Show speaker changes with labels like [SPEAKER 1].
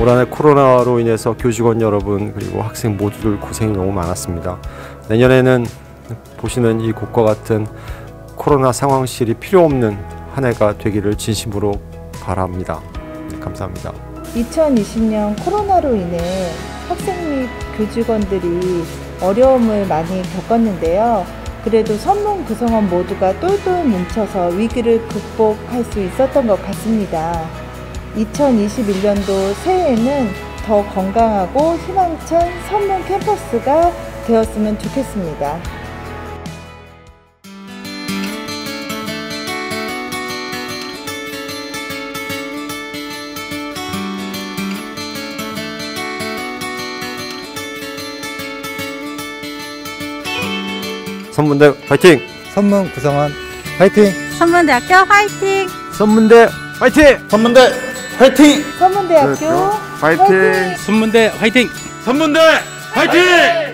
[SPEAKER 1] 올 한해 코로나로 인해서 교직원 여러분 그리고 학생 모두들 고생이 너무 많았습니다. 내년에는 보시는 이 곳과 같은 코로나 상황실이 필요 없는 한 해가 되기를 진심으로 바랍니다. 네, 감사합니다.
[SPEAKER 2] 2020년 코로나로 인해 학생 및 교직원들이 어려움을 많이 겪었는데요. 그래도 선문 구성원 모두가 똘똘 뭉쳐서 위기를 극복할 수 있었던 것 같습니다. 2021년도 새해에는 더 건강하고 희망찬 선문 캠퍼스가 되었으면 좋겠습니다.
[SPEAKER 1] 선문대 파이팅!
[SPEAKER 3] 선문 구성원 화이팅!
[SPEAKER 4] 선문대학교 화이팅!
[SPEAKER 1] 선문대 파이팅!
[SPEAKER 3] 선문대 화이팅!
[SPEAKER 2] 서문대학교
[SPEAKER 1] 파이팅!
[SPEAKER 2] 화이팅!
[SPEAKER 5] 선문대 화이팅!
[SPEAKER 1] 선문대 파이팅!